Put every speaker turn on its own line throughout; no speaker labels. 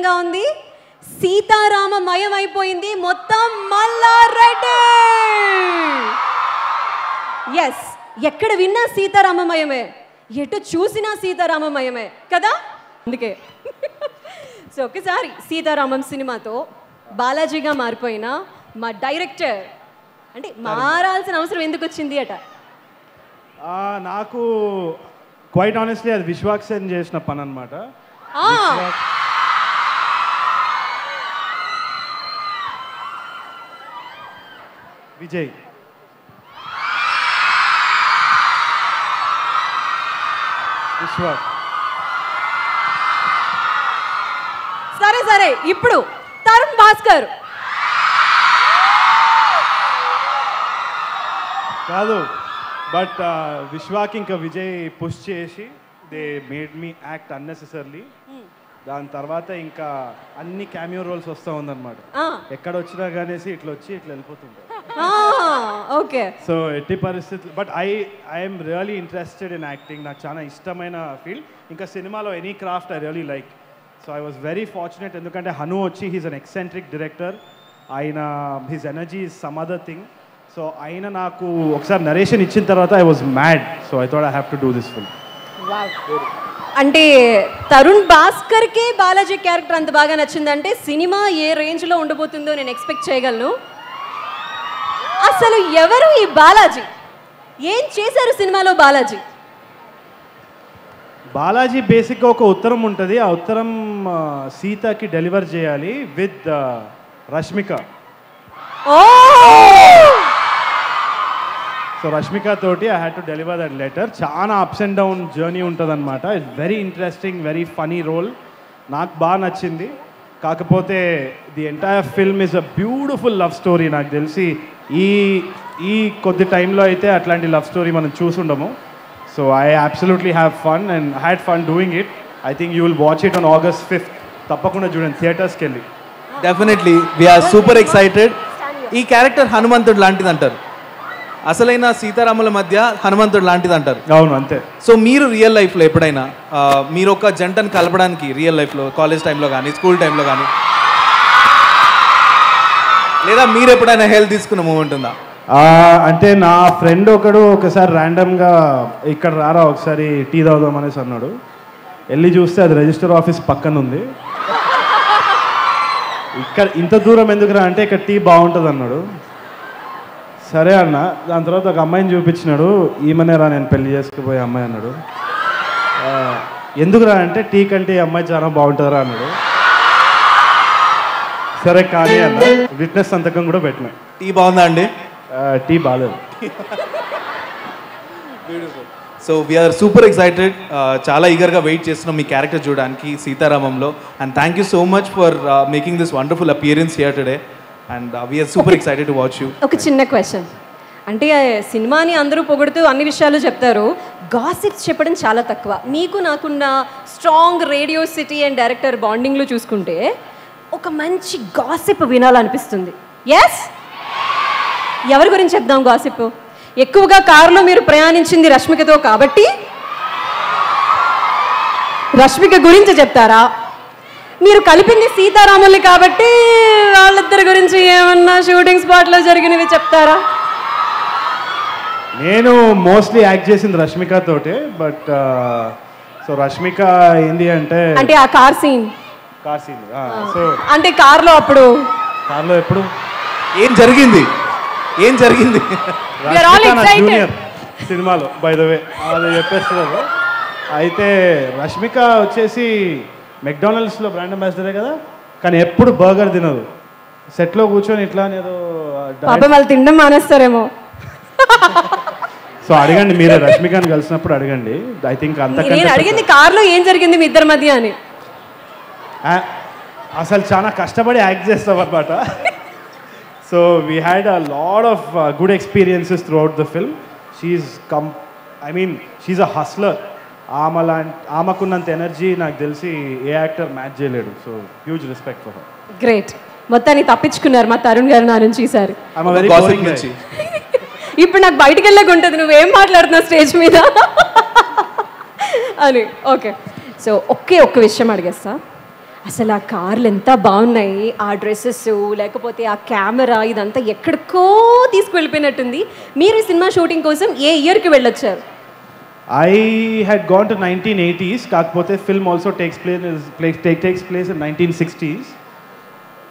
విధంగా ఉంది. సీతారామమయం అయిపోయింది మొత్తం మల్లారెడ్డి! ఎస్ ఎక్కడ విన్నా సీతారామమయమే ఎటు చూసినా సీతారామమయమే కదా? అందుకే. సో ఒకసారి సీతారామం సినిమాతో బాలాజీగా మారిపోయిన మా డైరెక్టర్. అంటే మారాల్సిన అవసరం ఎందుకు వచ్చింది అట?
ఆ, నాకు క్వైట్ ఆనెస్ట్లీ అది విశ్వాక్సేన్ చేసిన పని అనమాట విజయ్.
సరే సరే ఇప్పుడు తరుణ్ భాస్కర్.
కాదు బట్ విశ్వాకి ఇంకా విజయ్ పుష్ చేసి they made me act unnecessarily. దాని తర్వాత ఇంకా అన్ని క్యామియో రోల్స్ వస్తూ ఉందన్నమాట. ఎక్కడ వచ్చినా కానేసి ఇట్లా వచ్చి ఇట్లా వెళ్ళిపోతుంటారు
ఓకే
సో ఎట్టి పరిస్థితులు but I I'm really interested in acting నాకు చాలా ఇష్టమైన ఫీల్డ్ ఇంకా సినిమాలో any craft I really like so I was very fortunate ఎందుకంటే హను వచ్చి హీస్ అన్ ఎక్సెంట్రిక్ డైరెక్టర్ ఆయన his energy is some other thing so ఆయన నాకు ఒకసారి నరేషన్ ఇచ్చిన తర్వాత I was mad so I thought I have to do this film
అంటే Tarun భాస్కర్కే Balaji character అంత బాగా నచ్చిందంటే సినిమా ఏ రేంజ్లో ఉండబోతుందో నేను ఎక్స్పెక్ట్ చేయగలను. అసలు ఎవరు ఈ బాలాజీ? ఏం చేశారు సినిమాలో బాలాజీ?
బాలాజీ బేసిక్గా ఒక ఉత్తరం ఉంటుంది. ఆ ఉత్తరం సీతకి డెలివర్ చేయాలి విత్ రష్మిక. సో రష్మిక తోటి I had to deliver that letter చాలా అప్స్ అండ్ డౌన్ జర్నీ ఉంటుంది అనమాట it's very interesting very funny role నాకు బాగా నచ్చింది. కాకపోతే the entire film is a beautiful love story నాకు తెలిసి. ఈ ఈ కొద్ది టైంలో అయితే అట్లాంటి లవ్ స్టోరీ మనం చూసుండము. So I absolutely have fun and had fun doing it I think you will watch it on August fifth తప్పకుండా చూడండి థియేటర్స్కి వెళ్ళి.
డెఫినెట్లీ వీఆర్ సూపర్ ఎక్సైటెడ్ ఈ క్యారెక్టర్ హనుమంతుడు లాంటిది అంటారు. అసలైన సీతారాముల మధ్య హనుమంతుడు లాంటిది అంటారు
అవును అంతే.
సో మీరు రియల్ లైఫ్లో ఎప్పుడైనా మీరు ఒక జంటను కలపడానికి రియల్ లైఫ్లో కాలేజ్ టైంలో కానీ స్కూల్ టైంలో కానీ లేదా మీరు ఎప్పుడైనా హెల్త్ తీసుకున్న మూమెంట్ ఉందా?
అంటే నా ఫ్రెండ్ ఒకడు ఒకసారి ర్యాండమ్గా ఇక్కడ రారా ఒకసారి టీ తాగుదాం అనేసి అన్నాడు. వెళ్ళి చూస్తే అది రిజిస్టర్ ఆఫీస్ పక్కన ఉంది ఇక్కడ ఇంత దూరం ఎందుకురా అంటే ఇక్కడ టీ బాగుంటుంది అన్నాడు సరే అన్న దాని తర్వాత ఒక అమ్మాయిని చూపించినాడు. ఈమెనే రా నేను పెళ్ళి చేసుకుపోయే అమ్మాయి అన్నాడు. ఆ, ఎందుకురా అంటే టీ కంటే ఈ అమ్మాయి చాలా బాగుంటుందిరా అన్నాడు. సరే కానీ అన్న విట్నెస్ సంతకం కూడా పెట్టిన.
టీ బాగుందా అండి?
టీ బాగాలేదు
సో వీఆర్ సూపర్ ఎక్సైటెడ్ చాలా ఈగర్గా వెయిట్ చేస్తున్నాం మీ క్యారెక్టర్ చూడడానికి సీతారామంలో. And thank you so much for making this wonderful appearance here today and we're super excited to watch you
ఒక చిన్న క్వశ్చన్ అంటే సినిమాని అందరూ పొగుడుతూ అన్ని విషయాలు చెప్తారు. గాసిప్స్ చెప్పడం చాలా తక్కువ. మీకు నాకున్న strong radio city and director బాండింగ్లో చూసుకుంటే ఒక మంచి గాసిప్ వినాలనిపిస్తుంది. ఎస్ ఎవరి గురించి చెప్దాం గాసిప్? ఎక్కువగా కారులో మీరు ప్రయాణించింది రష్మికతో కాబట్టి? రష్మిక గురించి చెప్తారా? మీరు కలిపింది సీతారాముల్ని కాబట్టి వాళ్ళిద్దరి గురించి ఏమన్నా షూటింగ్ స్పాట్లో జరిగినవి చెప్తారా?
నేను మోస్ట్లీ యాక్ట్ చేసింది రష్మిక తోటే బట్ సో రష్మిక ఏంది అంటే
అంటే ఆ car scene.
Car scene so
అంటే కార్లో అప్పుడు.
కార్లో ఎప్పుడు?
ఏం జరిగింది? ఏం జరిగింది.
జూనియర్ సినిమాలో బై ద వే అది చెప్పేస్తున్నారు. అయితే రష్మిక వచ్చేసి మెక్డానల్డ్స్లో బ్రాండ్ అంబాసిడరే కదా? కానీ ఎప్పుడు బర్గర్ తినదు. సెట్లో కూర్చొని ఇట్లా ఏదో
పాప వాళ్ళు తినడం మానేస్తారేమో.
సో అడగండి మీరే రష్మికని కలిసినప్పుడు అడగండి. ఐ థింక్
నేను
అంతకంటే
అడిగింది కార్లో ఏం జరిగింది మీ ఇద్దరి మధ్య అని.
అసలు చాలా కష్టపడి యాక్ట్ చేస్తాం అనమాట so we had a lot of good experiences throughout the film she come I mean she a hustler ఆమె లాంటి ఆమెకున్నంత ఎనర్జీ నాకు తెలిసి ఏ యాక్టర్ మ్యాచ్ చేయలేడు. So huge respect for
great మొత్తాన్ని తప్పించుకున్నారు మా తరుణ్ గారు నా నుంచి ఈసారి. ఇప్పుడు నాకు బయటికి వెళ్ళక ఉంటుంది నువ్వేం మాట్లాడుతున్నావు స్టేజ్ మీద? అని. ఓకే సో ఒకే ఒక్క విషయం అడిగేస్తా. అసలు ఆ కార్లు ఎంత బాగున్నాయి ఆ డ్రెస్సెస్ లేకపోతే ఆ కెమెరా ఇదంతా ఎక్కడికో తీసుకువెళ్ళిపోయినట్టుంది. మీరు ఈ సినిమా షూటింగ్ కోసం ఏ ఇయర్కి వెళ్ళొచ్చారు?
I had gone to 1980s, కాకపోతే film also takes place, place take, takes place in 1960s.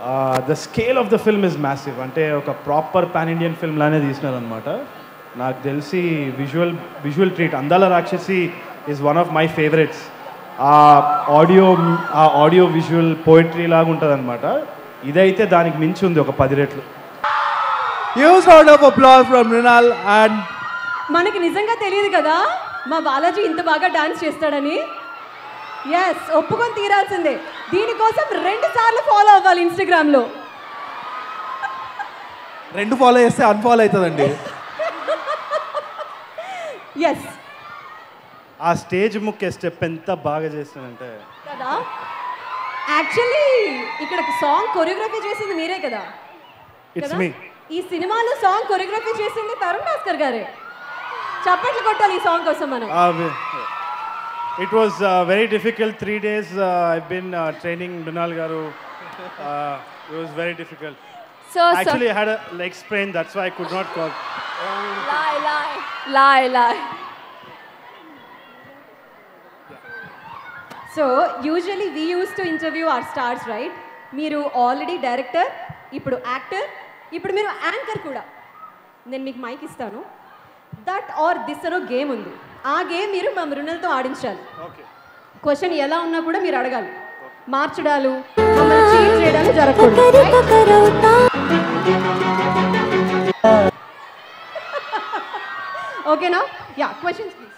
Uh, the scale of the film is massive. అంటే ఒక ప్రాపర్ పాన్ ఇండియన్ ఫిల్మ్ లానే తీసినారనమాట నాకు తెలిసి visual visual treat Andala Rakshasi is one of my favourites uh audio uh audio visual poetry లాగా ఉంటుంది అనమాట ఇదైతే దానికి మించి ఉంది ఒక పది రెట్లు.
Huge round of applause from Mrinal and
మనకి నిజంగా తెలియదు కదా? మా బాలాజీ ఇంత బాగా డాన్స్ చేస్తాడని? ఎస్ ఒప్పుకొని తీరాల్సిందే. దీనికోసం రెండు సార్లు ఫాలో అవ్వాలి ఇన్స్టాగ్రామ్లో
రెండు ఫాలో చేస్తే అన్ఫాలో అవుతుందండి.
ఎస్
ఆ స్టేజ్ ముక్కే స్టెప్ ఎంత బాగా చేస్తానంటే
కదా? యాక్చువల్లీ ఇక్కడ సాంగ్ కొరియోగ్రఫీ చేసింది మీరే కదా.
ఇట్స్? మీ
ఈ సినిమాలో సాంగ్ కొరియోగ్రఫీ చేసింది తరుణ్ భాస్కర్ గారే. చప్పట్లు కొట్టాలి ఈ సాంగ్ కోసం మనం.
It was very difficult three days I been training Mrunal garu it was very difficult
So, so
actually had leg sprain that's why I could not call
lie, lie, lie, lie.
So usually we use to interview our stars right మీరు already director ఇప్పుడు actor ఇప్పుడు మీరు anchor కూడా. నేను మీకు mic ఇస్తాను. That are this Uno game ఉంది. ఆ గేమ్ మీరు మా మృణలతో ఆడించాలి.
ఓకే.
క్వశ్చన్ ఎలా ఉన్నా కూడా మీరు అడగాలి. మార్చడాలు చేయడాలు జరగకూడదు? ఓకేనా yeah questions please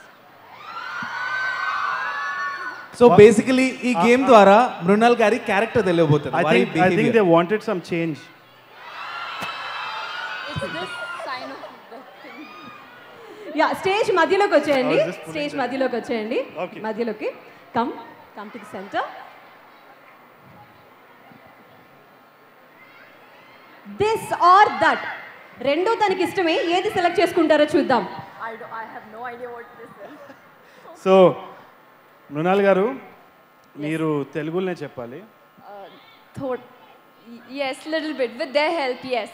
so basically ఈ గేమ్ ద్వారా మృణాల్ గారి character తెలియబోతుంది.
I
think.
They wanted some change
It's this sign of the thing.
Yeah stage మధ్యలోకి వచ్చేయండి
Oh, is this pulling
stage
down?
మధ్యలోకి వచ్చేయండి
Okay.
మధ్యలోకి come come to the centre this or that రెండో తనకి ఇష్టమే ఏది సెలెక్ట్ చేసుకుంటారో చూద్దాం
I, do, I have no idea what this is.
So Mrunal garu మీరు తెలుగులోనే చెప్పాలి
Uh, thought, y- yes, little bit. With their help, yes.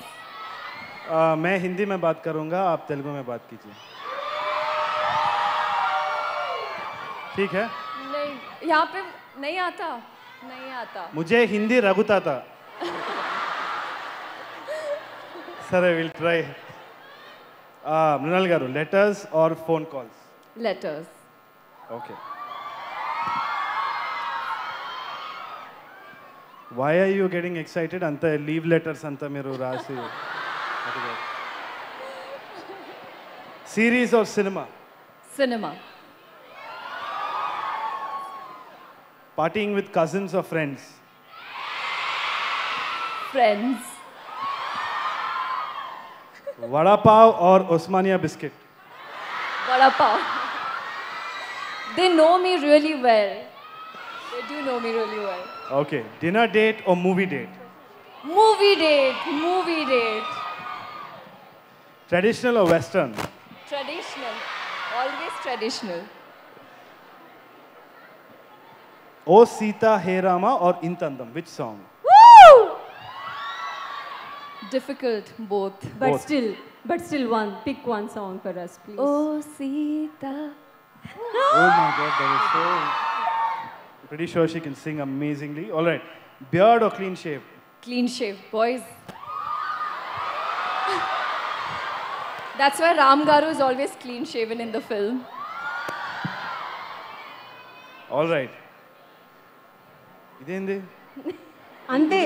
Uh, मैं हिंदी में बात करूंगा आप तेलुगु में बात कीजिए ठीक है
नहीं यहाँ पे नहीं आता नहीं आता
मुझे हिंदी रघुता था sir I will try Mrunal garu letters और phone calls
letters.
Okay why are you getting excited అంత లీవ్ లెటర్స్ అంతా మీరు రాసి series or cinema
Cinema.
Partying with cousins or friends?
Friends.
Vada pav or Osmania biscuit?
Vada pav. They know me really well. They do know me really well.
Okay. Dinner date or movie date?
Movie date. Movie date.
Traditional or Western?
Traditional. Always traditional.
O Sita He Rama or Intandam? Which song?
Woo! Difficult both,
but
Both.
still, but still one. Pick one song for us, please.
Oh, Sita.
Oh my god, that is so. Pretty sure she can sing amazingly. All right. Beard or clean shave?
Clean shave, boys. That's why Ramgaru is always clean shaven in the film.
All right. ఇదేంది
అంతే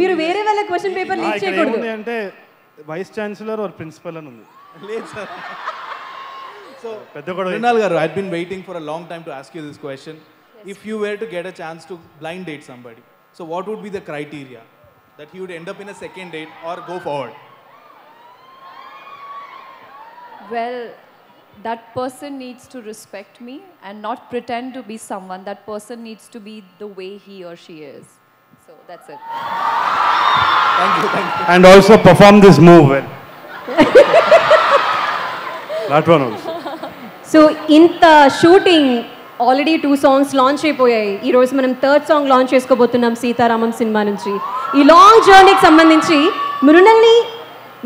మీరు వేరే వాళ్ళ question paper leak చేయకూడదు
ఏముంది అంటే vice chancellor are principal అని ఉంది
లేదు సార్ సో
పెద్ద కూడా
Mrinal Garu, I've been waiting for a long time to ask you this question. If you were to get a chance to blind date somebody, so what would be the criteria that he would end up in a second date or go forward?
Well, that person needs to respect me and not pretend to be someone. That person needs to be the way he or she is. So that's it.
Thank you, thank you.
And also perform this move well that one also
so ఇంత shooting already two songs launch అయిపోయాయి ఈ రోజు మనం third song launch చేసుకోబోతున్నాం Sitaramam cinema నుంచి ఈ long జర్నీకి సంబంధించి మృణల్ని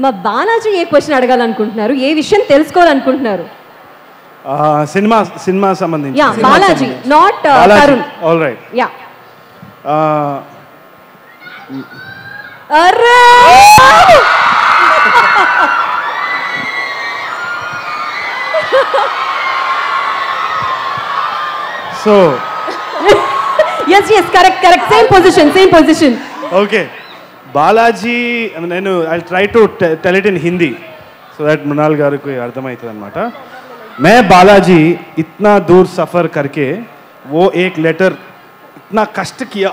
మా బాలాజీ ఏ క్వశ్చన్ అడగాలనుకుంటున్నారు ఏ విషయం తెలుసుకోవాలనుకుంటున్నారు
సినిమా సినిమా సంబంధించి.
Yeah Balaji not Tarun.
All right
yeah. అరే
so.
Yes yes correct correct same position same position
okay Balaji నేను I try to tell it in Hindi so that Mrunal గారికి అర్థమవుతుంది అనమాట मैं बालाजी इतना दूर सफ़र करके वो एक लेटर इतना कष्ट किया।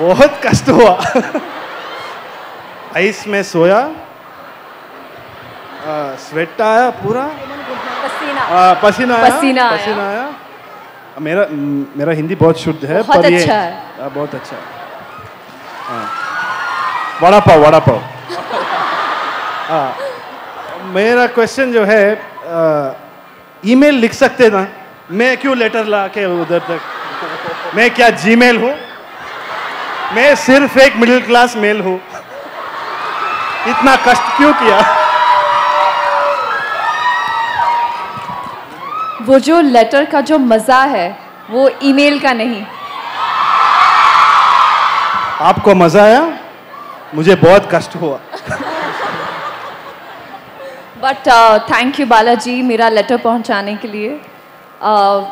बहुत कष्ट हुआ। आइस में सोया आ, स्वेट आया पूरा। आ, पसीना आया?
पसीना आया।
पसीना आया? मेरा मेरा हिंदी बहुत शुद्ध है
बहुत
पर अच्छा ये
अच्छा है।
आ, बहुत अच्छा हाँ। वड़ा पाव वड़ा पाव। हाँ मेरा क्वेश्चन जो है ईमेल लिख सकते ना? मैं क्यों लेटर ला के उधर तक? मैं क्या जीमेल हूँ? मैं सिर्फ़ एक मिडिल क्लास मेल हूँ। इतना कष्ट क्यों किया?
वो जो लेटर का जो मज़ा है वो ईमेल का नहीं।
आपको मज़ा आया? मुझे बहुत कष्ट हुआ।
बट थैंक यू बालाजी मेरा लेटर पहुँचाने के लिए।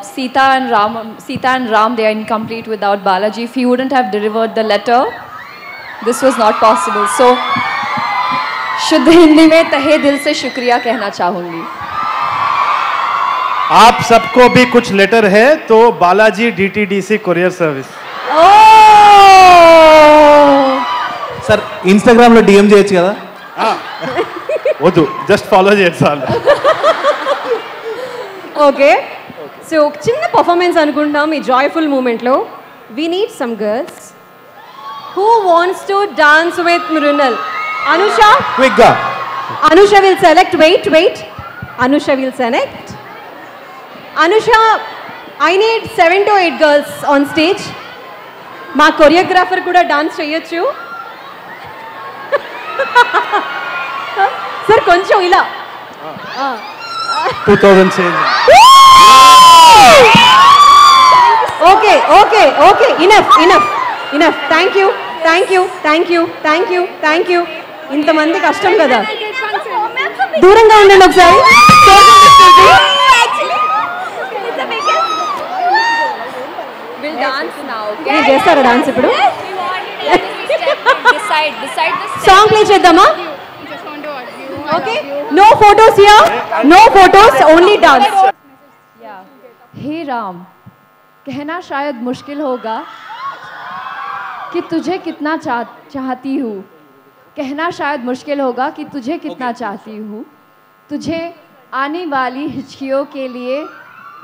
Sita and Ram Sita and Ram they are incomplete without Balaji if you wouldn't have delivered the letter this was not possible so शुद्ध हिंदी में तो तहे दिल से शुक्रिया कहना चाहूँगी।
आप सबको भी कुछ लेटर है तो Balaji DTDC courier service
sir Instagram DM चेयचु कदा
వద్దు జస్ట్ ఫాలో చేయండి చాలు
ఓకే సో ఒక చిన్న పర్ఫార్మెన్స్ అనుకుంటున్నాం ఈ జాయ్ఫుల్ మూమెంట్లో we need some girls who wants to dance with Mrunal Anusha
క్విక్గా
Anusha will select wait wait Anusha will select Anusha I need seven to eight girls on stage మా choreographer కూడా dance చేయొచ్చు. Sir కొంచెం ఇలా.
Two thousand change.
Okay okay okay. Enough enough enough thank you thank you thank you thank you thank you ఇంతమంది కష్టం కదా. దూరంగా ఉండండి ఒకసారి. చేస్తారా డాన్స్ ఇప్పుడు. సాంగ్ ప్లే చేద్దామా? Okay? No photos here. No photos. Only dance.
Yeah. Hey Ram. कहना शायद मुश्किल होगा कि तुझे कितना चाह चाहती हूँ कहना शायद मुश्किल होगा कि तुझे कितना okay. चाहती हूँ तुझे आने वाली हिचकियों के लिए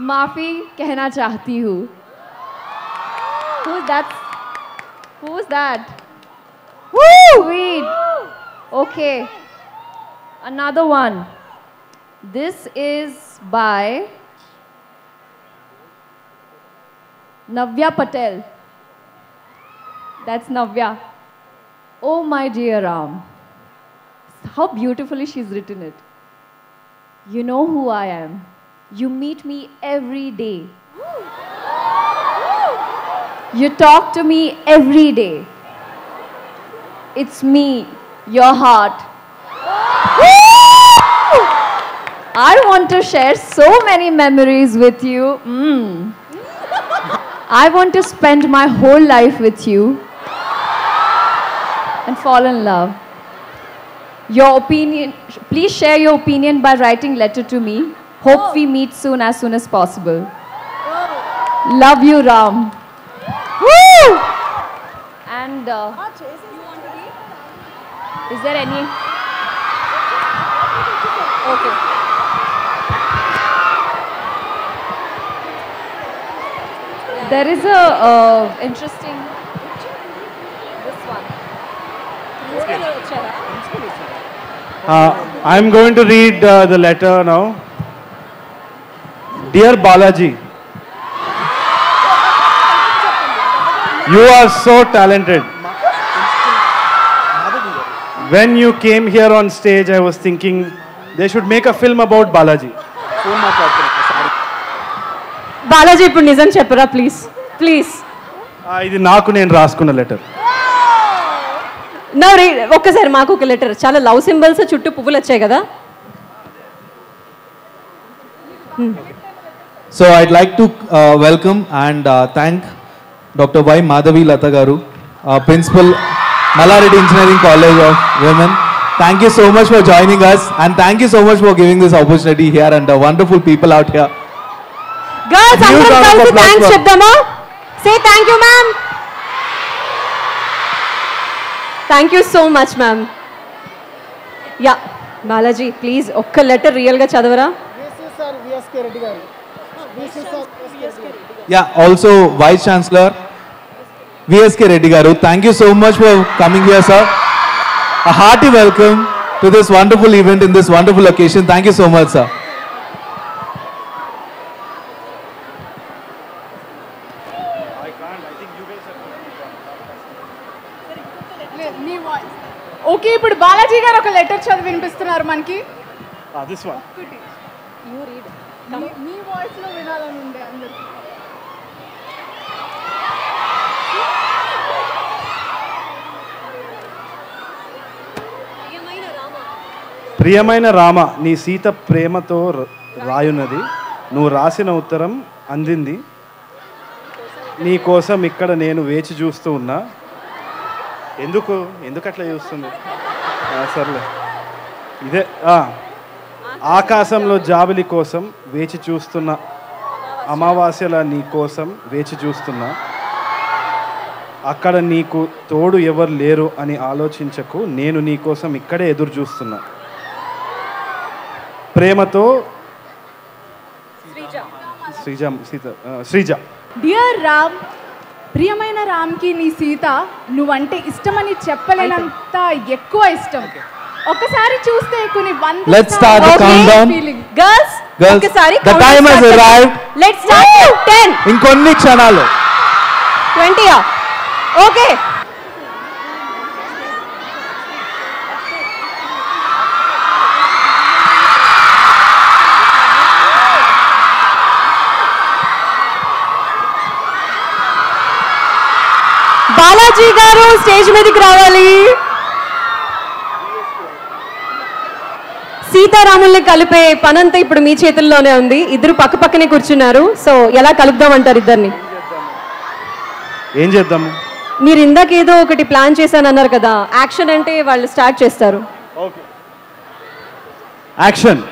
माफ़ी कहना चाहती हूँ Who's that? Who's that? Woo! Sweet. Okay. Another one. This is by Navya Patel. That's Navya. Oh, my dear Ram. How beautifully she's written it. You know who I am. You meet me every day. You talk to me every day. It's me, your heart. I want to share so many memories with you. Mm. I want to spend my whole life with you and fall in love. Your opinion, please share your opinion by writing letter to me. Hope we meet soon as soon as possible. Love you, Ram. Woo! And uh, is there any? Okay. There is a uh, interesting this one.
Uh, I'm going to read uh, the letter now. Dear Balaji, you are so talented. When you came here on stage, I was thinking they should make a film about Balaji.
Balaji ఇప్పుడు నిజం చెప్పరా please please
ఇది నాకు నేను రాసుకున్న letter.
Now ఒక్కసారి మాకు ఒక లెటర్. చాలా లవ్ సింబల్స్ చుట్టూ పువ్వులు వచ్చాయి కదా?
So I'd like to welcome and thank doctor Y Madhavi Latha garu principal Malla Reddy engineering college of women thank you so much for joining us and thank you so much for giving this opportunity here and wonderful people out here girls
అందరం కలిసి thanks చెప్దామా say thank you ma'am thank you so much ma'am yeah Balaji please ఒక్క letter రియల్గా చదవరా
sir VSK Reddy garu VC sir VSK Reddy
Yeah, also Vice Chancellor VSK Reddy Garu. Thank you so much for coming here, sir. A hearty welcome to this wonderful event in this wonderful occasion. Thank you so much, sir.
మీ voice okay ఇప్పుడు బాలాజీ గారు ఒక letter చదివి వినిపిస్తున్నారు మనకి?
This one
మీ- మీ వాయిస్లో వినాలని ఉండే అందరికి.
ప్రియమైన రామ. నీ సీత ప్రేమతో రాయున్నది. నువ్వు రాసిన ఉత్తరం అందింది. నీ కోసం ఇక్కడ నేను వేచి చూస్తూ ఉన్నా. ఎందుకు? ఎందుకు అట్లా చూస్తుంది? సర్లే. ఇదే ఆ. ఆకాశంలో జాబిలి కోసం వేచి చూస్తున్న అమావాస్యల నీ కోసం వేచి చూస్తున్నా అక్కడ నీకు తోడు ఎవరు లేరు అని ఆలోచించకు నేను నీ కోసం ఇక్కడే ఎదురు చూస్తున్నా. ప్రేమతో శ్రీజ. సీత శ్రీజ.
డియర్ రామ్ ప్రియమైన రామ్కి నీ సీత నువ్వంటే ఇష్టమని చెప్పలేనంత ఎక్కువ ఇష్టం. ఒక్కసారి చూస్తే కొన్ని వంద
start the countdown.
Feeling
girls
ఒక్కసారి
the time has arrived.
Let's start ten
ఇంకొన్ని క్షణాలు.
ట్వంటీయా ఓకే బాలాజీ గారు స్టేజ్ మీదకి రావాలి. సీతారాముల్ని కలిపే పనంతా ఇప్పుడు మీ చేతుల్లోనే ఉంది. ఇద్దరు పక్క పక్కనే కూర్చున్నారు. సో ఎలా కలుపుదామంటారు ఇద్దరిని?
ఏం చేద్దాము?
మీరు ఇందాక ఏదో ఒకటి ప్లాన్ చేశానన్నారు కదా. యాక్షన్ అంటే వాళ్ళు స్టార్ట్ చేస్తారు.
Action.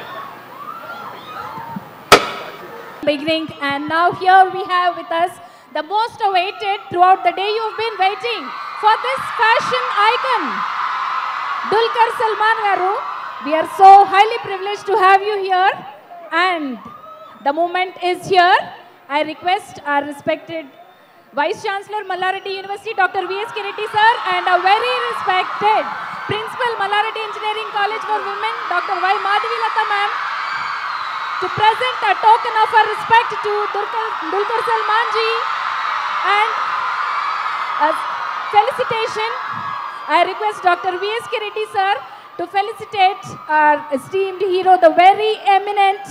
Beginning and now here we have with us the most awaited throughout the day you've been waiting for this fashion icon Dulkar Salman Garu we are so highly privileged to have you here and the moment is here I request our respected Vice Chancellor Mallareddy University Dr. V.S. Reddy sir and a very respected Principal Mallareddy Engineering College for Women Dr. Y. Madhavi Lata ma'am to present a token of our respect to Dulkar, Dulkar Salman ji and a felicitation. I request Dr. V.S. Reddy sir to felicitate our esteemed hero, the very eminent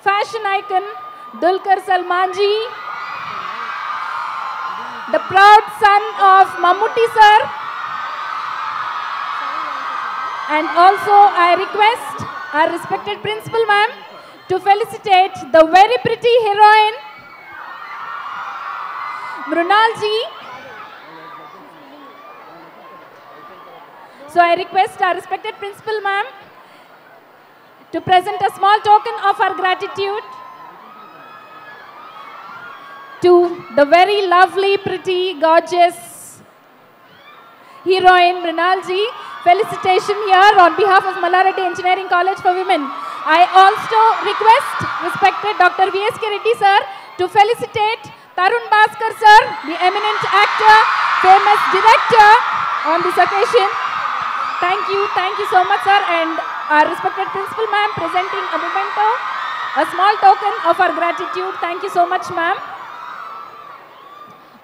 fashion icon, Dulkar Salman ji, the proud son of Mammootty sir. And also I request our respected principal ma'am to felicitate the very pretty heroine Mrunal ji. So I request our respected principal ma'am to present a small token of our gratitude to the very lovely, pretty, gorgeous heroine Mrinal ji. Felicitation here on behalf of Mallareddy Engineering College for Women. I also request respected Dr. V.S.K. Reddy sir to felicitate Tarun Bhaskar sir, the eminent actor, famous director on this occasion. Thank you, thank you so much sir and our respected principal ma'am presenting a memento, a small token of our gratitude. Thank you so much ma'am.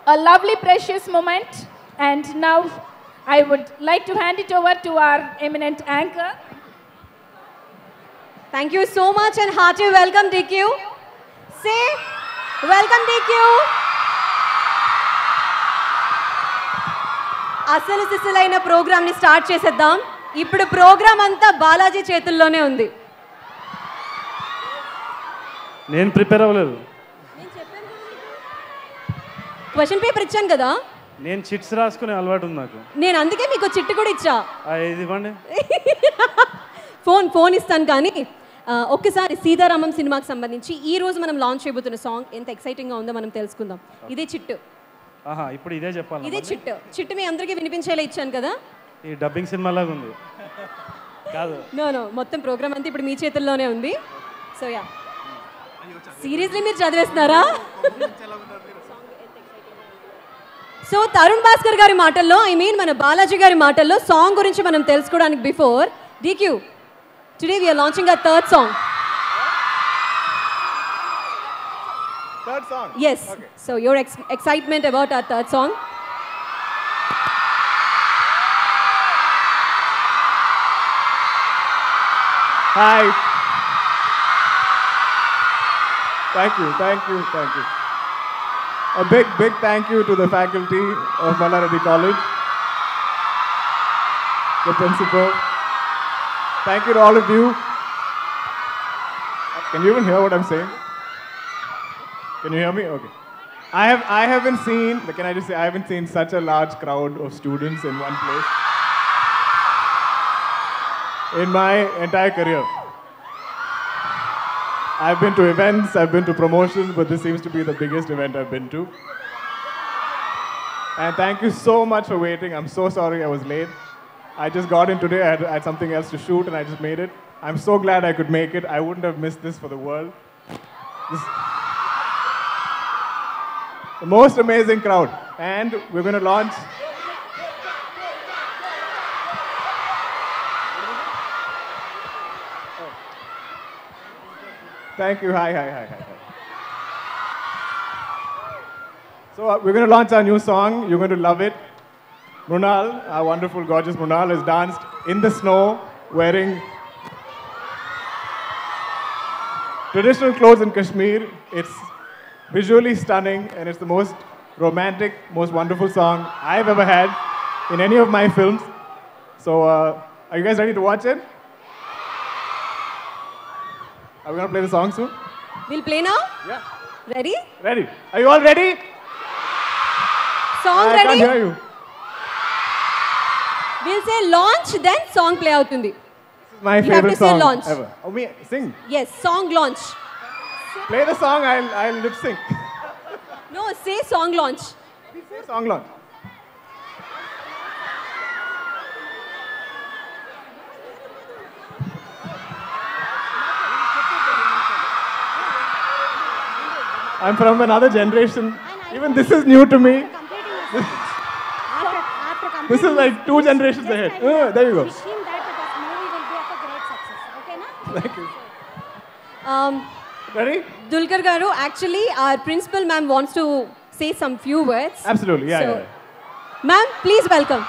A lovely precious moment and now I would like to hand it over to our eminent anchor.
Thank you so much and hearty welcome DQ. Say welcome DQ అసలు సిసలైన ప్రోగ్రామ్ని start చేసేద్దాం. ఇప్పుడు programme అంతా బాలాజీ చేతుల్లోనే ఉంది.
నేను prepare అవ్వలేదు.
క్వశ్చన్ పేపర్ ఇచ్చాను కదా.
నేను చిట్స్ రాసుకునే అలవాటు ఉంది నాకు.
నేను అందుకే మీకు చిట్టు కూడా ఇచ్చా.
ఇది ఇవ్వండి.
ఫోన్ ఫోన్ ఇస్తాను కానీ ఒక్కసారి సీతారామం సినిమాకి సంబంధించి ఈ రోజు మనం లాంచ్ చేయబోతున్న సాంగ్ ఎంత ఎక్సైటింగ్గా ఉందో మనం తెలుసుకుందాం. ఇదే చిట్టు.
ఆహా ఇప్పుడు ఇదే చెప్పాలి
ఇదే చిట్టు. చిట్టు మీ అందరికీ వినిపించేలా ఇచ్చాను కదా?
ఈ డబ్బింగ్ సినిమా లాగా ఉంది. కాదు.
నో నో మొత్తం ప్రోగ్రామ్ అంతా ఇప్పుడు మీ చేతుల్లోనే ఉంది. సో యా సీరియస్లీ మీరు చదివేస్తున్నారా? సో తరుణ్ భాస్కర్ గారి మాటల్లో ఐ మీన్ మన బాలాజీ గారి మాటల్లో సాంగ్ గురించి మనం తెలుసుకోవడానికి before DQ Today we are launching our third song.
Third song?
Yes. Okay. So your ex excitement about our third song?
Hi. Thank you, thank you, thank you. A big, big thank you to the faculty of Malaradi College, the principal, Thank you to all of you. Can you even hear what I'm saying? Can you hear me? Okay. I have I haven't seen, can I just say I haven't seen such a large crowd of students in one place in my entire career. I've been to events, I've been to promotions, but this seems to be the biggest event I've been to. And thank you so much for waiting. I'm so sorry I was late. I just got in today, I had, I had something else to shoot, and I just made it. I'm so glad I could make it. I wouldn't have missed this for the world. This, the most amazing crowd. And we're going to launch Thank you. Hi, hi, hi, hi, hi. So uh, we're going to launch our new song. You're going to love it. Mrunal, our wonderful, gorgeous Mrunal, has danced in the snow wearing traditional clothes in Kashmir. It's visually stunning and it's the most romantic, most wonderful song I've ever had in any of my films. So uh, are you guys ready to watch it? Are we going to play the song soon?
We'll play now.
Yeah.
Ready?
Ready. Are you all ready?
Song
I
ready?
can't hear you.
We'll say launch, then song play అవుతుంది.
This is my
You have
favorite
to say
song
launch.
ever. Oh, me, sing.
Yes, song launch.
Play the song, I'll, I'll lip sync.
No, say song launch.
Say song launch. I'm from another generation. Even this is new to me. This is like two generations ahead. Uh, there you go. Thank you.
Um,
Ready?
Dulkar garu, actually our principal ma'am wants to say some few words.
Absolutely. Yeah,
So-
yeah, yeah.
Ma'am, please welcome.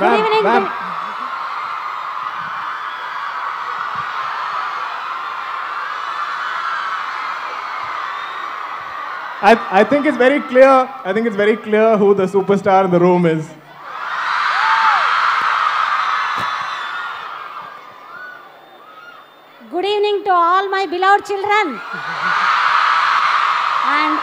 Ma'am,
evening,
ma'am. I, I think it's very clear. I think it's very clear who the superstar in the room is.
Good evening to all my beloved children. and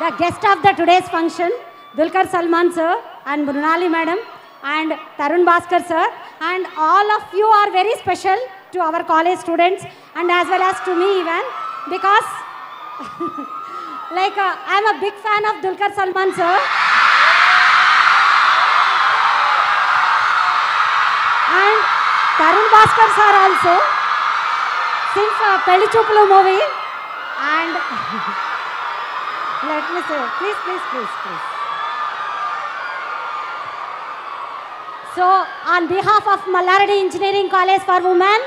the guest of the today's function, Dulkar Salman sir and Brunali madam and Tarun Bhaskar sir and all of you are very special to our college students and as well as to me even because like uh, I'm a big fan of Dulkar Salman sir. and Tarun Bhaskar sir also. since uh, Pelli Chuplu movie. And let me say, please, please, please, please. So on behalf of Malaradi Engineering College for Women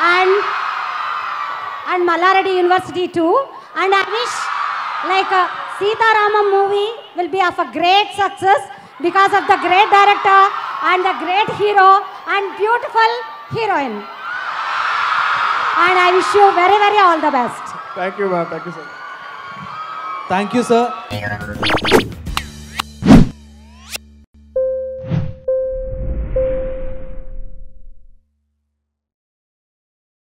and, and Malaradi University too, and I wish like uh, a Sita Rama movie will be of a great success because of the great director and the great hero and beautiful heroine. And I wish you very, very all the best.
Thank you, ma'am. Thank you, sir.
Thank you, sir.